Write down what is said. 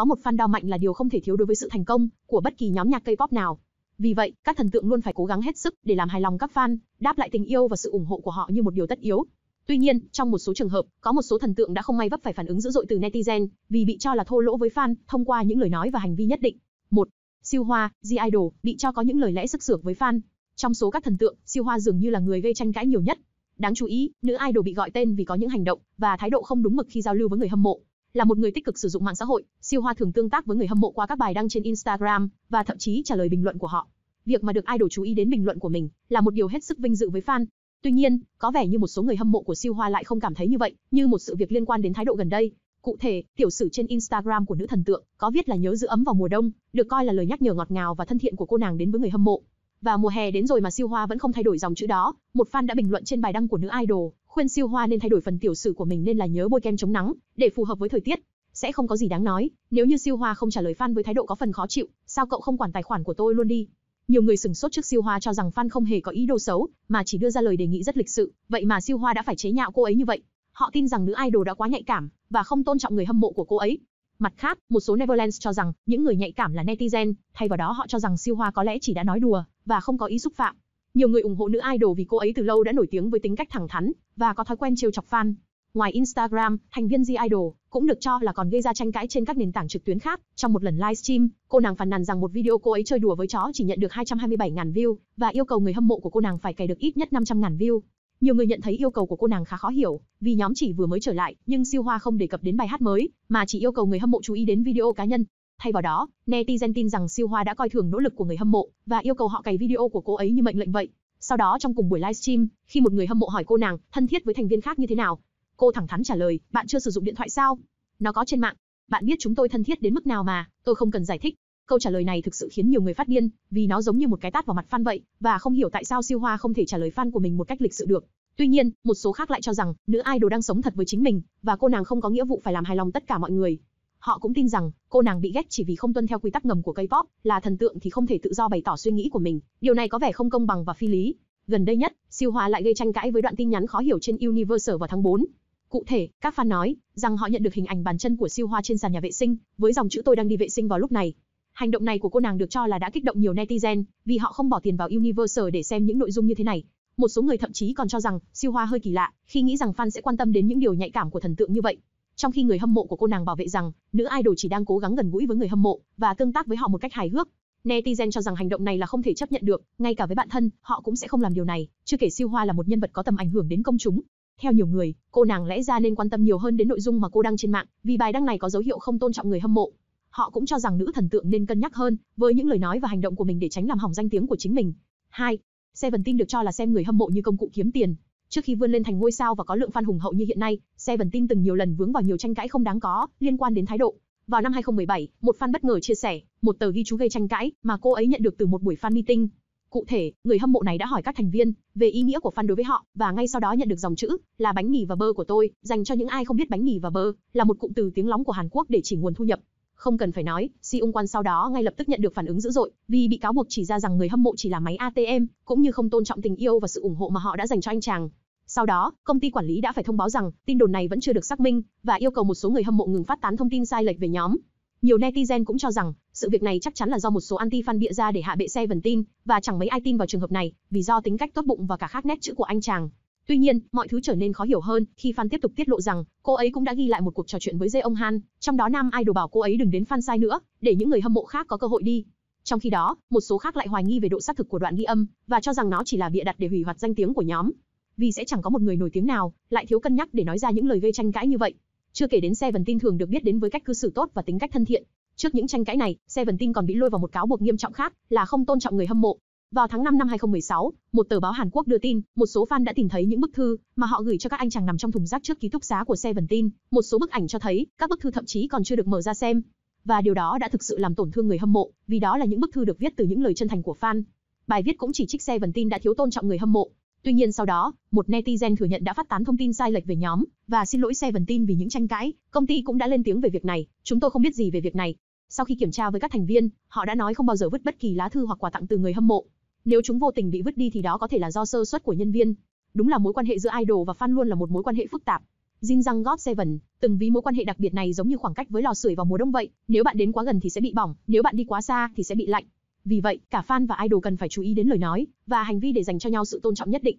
có một fan đo mạnh là điều không thể thiếu đối với sự thành công của bất kỳ nhóm nhạc K-pop nào. Vì vậy, các thần tượng luôn phải cố gắng hết sức để làm hài lòng các fan, đáp lại tình yêu và sự ủng hộ của họ như một điều tất yếu. Tuy nhiên, trong một số trường hợp, có một số thần tượng đã không may vấp phải phản ứng dữ dội từ netizen vì bị cho là thô lỗ với fan thông qua những lời nói và hành vi nhất định. 1. Siêu Hoa, G Idol bị cho có những lời lẽ sức sược với fan. Trong số các thần tượng, Siêu Hoa dường như là người gây tranh cãi nhiều nhất. Đáng chú ý, nữ idol bị gọi tên vì có những hành động và thái độ không đúng mực khi giao lưu với người hâm mộ. Là một người tích cực sử dụng mạng xã hội, Siêu Hoa thường tương tác với người hâm mộ qua các bài đăng trên Instagram và thậm chí trả lời bình luận của họ. Việc mà được idol chú ý đến bình luận của mình là một điều hết sức vinh dự với fan. Tuy nhiên, có vẻ như một số người hâm mộ của Siêu Hoa lại không cảm thấy như vậy, như một sự việc liên quan đến thái độ gần đây. Cụ thể, tiểu sử trên Instagram của nữ thần tượng có viết là nhớ giữ ấm vào mùa đông, được coi là lời nhắc nhở ngọt ngào và thân thiện của cô nàng đến với người hâm mộ. Và mùa hè đến rồi mà Siêu Hoa vẫn không thay đổi dòng chữ đó, một fan đã bình luận trên bài đăng của nữ idol, khuyên Siêu Hoa nên thay đổi phần tiểu sử của mình nên là nhớ bôi kem chống nắng, để phù hợp với thời tiết. Sẽ không có gì đáng nói, nếu như Siêu Hoa không trả lời fan với thái độ có phần khó chịu, sao cậu không quản tài khoản của tôi luôn đi? Nhiều người sừng sốt trước Siêu Hoa cho rằng fan không hề có ý đồ xấu, mà chỉ đưa ra lời đề nghị rất lịch sự, vậy mà Siêu Hoa đã phải chế nhạo cô ấy như vậy. Họ tin rằng nữ idol đã quá nhạy cảm và không tôn trọng người hâm mộ của cô ấy. Mặt khác, một số Neverlands cho rằng những người nhạy cảm là netizen, thay vào đó họ cho rằng Siêu Hoa có lẽ chỉ đã nói đùa và không có ý xúc phạm. Nhiều người ủng hộ nữ idol vì cô ấy từ lâu đã nổi tiếng với tính cách thẳng thắn và có thói quen trêu chọc fan. Ngoài Instagram, thành viên G Idol cũng được cho là còn gây ra tranh cãi trên các nền tảng trực tuyến khác. Trong một lần livestream, cô nàng phàn nàn rằng một video cô ấy chơi đùa với chó chỉ nhận được 227.000 view và yêu cầu người hâm mộ của cô nàng phải cày được ít nhất 500.000 view. Nhiều người nhận thấy yêu cầu của cô nàng khá khó hiểu, vì nhóm chỉ vừa mới trở lại, nhưng Siêu Hoa không đề cập đến bài hát mới, mà chỉ yêu cầu người hâm mộ chú ý đến video cá nhân. Thay vào đó, netizen tin rằng Siêu Hoa đã coi thường nỗ lực của người hâm mộ và yêu cầu họ cày video của cô ấy như mệnh lệnh vậy. Sau đó trong cùng buổi livestream, khi một người hâm mộ hỏi cô nàng thân thiết với thành viên khác như thế nào, cô thẳng thắn trả lời, bạn chưa sử dụng điện thoại sao? Nó có trên mạng. Bạn biết chúng tôi thân thiết đến mức nào mà, tôi không cần giải thích. Câu trả lời này thực sự khiến nhiều người phát điên, vì nó giống như một cái tát vào mặt fan vậy, và không hiểu tại sao Siêu Hoa không thể trả lời fan của mình một cách lịch sự được. Tuy nhiên, một số khác lại cho rằng, nữ idol đang sống thật với chính mình, và cô nàng không có nghĩa vụ phải làm hài lòng tất cả mọi người. Họ cũng tin rằng, cô nàng bị ghét chỉ vì không tuân theo quy tắc ngầm của K-pop, là thần tượng thì không thể tự do bày tỏ suy nghĩ của mình. Điều này có vẻ không công bằng và phi lý. Gần đây nhất, Siêu Hoa lại gây tranh cãi với đoạn tin nhắn khó hiểu trên Universal vào tháng 4. Cụ thể, các fan nói rằng họ nhận được hình ảnh bàn chân của Siêu Hoa trên sàn nhà vệ sinh, với dòng chữ tôi đang đi vệ sinh vào lúc này. Hành động này của cô nàng được cho là đã kích động nhiều netizen, vì họ không bỏ tiền vào Universal để xem những nội dung như thế này. Một số người thậm chí còn cho rằng Siêu Hoa hơi kỳ lạ khi nghĩ rằng fan sẽ quan tâm đến những điều nhạy cảm của thần tượng như vậy. Trong khi người hâm mộ của cô nàng bảo vệ rằng nữ idol chỉ đang cố gắng gần gũi với người hâm mộ và tương tác với họ một cách hài hước. Netizen cho rằng hành động này là không thể chấp nhận được, ngay cả với bạn thân, họ cũng sẽ không làm điều này, chưa kể Siêu Hoa là một nhân vật có tầm ảnh hưởng đến công chúng. Theo nhiều người, cô nàng lẽ ra nên quan tâm nhiều hơn đến nội dung mà cô đăng trên mạng, vì bài đăng này có dấu hiệu không tôn trọng người hâm mộ. Họ cũng cho rằng nữ thần tượng nên cân nhắc hơn với những lời nói và hành động của mình để tránh làm hỏng danh tiếng của chính mình. 2. Seventeen được cho là xem người hâm mộ như công cụ kiếm tiền. Trước khi vươn lên thành ngôi sao và có lượng fan hùng hậu như hiện nay, Seventeen từng nhiều lần vướng vào nhiều tranh cãi không đáng có liên quan đến thái độ. Vào năm 2017, một fan bất ngờ chia sẻ một tờ ghi chú gây tranh cãi mà cô ấy nhận được từ một buổi fan meeting. Cụ thể, người hâm mộ này đã hỏi các thành viên về ý nghĩa của fan đối với họ và ngay sau đó nhận được dòng chữ là bánh mì và bơ của tôi, dành cho những ai không biết bánh mì và bơ là một cụm từ tiếng lóng của Hàn Quốc để chỉ nguồn thu nhập. Không cần phải nói, Si Ung Quan sau đó ngay lập tức nhận được phản ứng dữ dội, vì bị cáo buộc chỉ ra rằng người hâm mộ chỉ là máy ATM, cũng như không tôn trọng tình yêu và sự ủng hộ mà họ đã dành cho anh chàng. Sau đó, công ty quản lý đã phải thông báo rằng tin đồn này vẫn chưa được xác minh và yêu cầu một số người hâm mộ ngừng phát tán thông tin sai lệch về nhóm. Nhiều netizen cũng cho rằng, sự việc này chắc chắn là do một số anti-fan bịa ra để hạ bệ xe vần tin và chẳng mấy ai tin vào trường hợp này, vì do tính cách tốt bụng và cả khác nét chữ của anh chàng. Tuy nhiên, mọi thứ trở nên khó hiểu hơn khi fan tiếp tục tiết lộ rằng cô ấy cũng đã ghi lại một cuộc trò chuyện với Jae ông Han, trong đó nam idol bảo cô ấy đừng đến fan sai nữa, để những người hâm mộ khác có cơ hội đi. Trong khi đó, một số khác lại hoài nghi về độ xác thực của đoạn ghi âm và cho rằng nó chỉ là bịa đặt để hủy hoại danh tiếng của nhóm. Vì sẽ chẳng có một người nổi tiếng nào lại thiếu cân nhắc để nói ra những lời gây tranh cãi như vậy. Chưa kể đến Seventeen thường được biết đến với cách cư xử tốt và tính cách thân thiện. Trước những tranh cãi này, Seventeen còn bị lôi vào một cáo buộc nghiêm trọng khác là không tôn trọng người hâm mộ. Vào tháng 5 năm 2016, một tờ báo Hàn Quốc đưa tin, một số fan đã tìm thấy những bức thư mà họ gửi cho các anh chàng nằm trong thùng rác trước ký túc xá của Seventeen. Một số bức ảnh cho thấy, các bức thư thậm chí còn chưa được mở ra xem. Và điều đó đã thực sự làm tổn thương người hâm mộ, vì đó là những bức thư được viết từ những lời chân thành của fan. Bài viết cũng chỉ trích Seventeen đã thiếu tôn trọng người hâm mộ. Tuy nhiên sau đó, một netizen thừa nhận đã phát tán thông tin sai lệch về nhóm và xin lỗi Seventeen vì những tranh cãi. Công ty cũng đã lên tiếng về việc này. Chúng tôi không biết gì về việc này. Sau khi kiểm tra với các thành viên, họ đã nói không bao giờ vứt bất kỳ lá thư hoặc quà tặng từ người hâm mộ. Nếu chúng vô tình bị vứt đi thì đó có thể là do sơ suất của nhân viên. Đúng là mối quan hệ giữa idol và fan luôn là một mối quan hệ phức tạp. Jin Răng God Seven từng ví mối quan hệ đặc biệt này giống như khoảng cách với lò sưởi vào mùa đông vậy, nếu bạn đến quá gần thì sẽ bị bỏng, nếu bạn đi quá xa thì sẽ bị lạnh. Vì vậy, cả fan và idol cần phải chú ý đến lời nói và hành vi để dành cho nhau sự tôn trọng nhất định.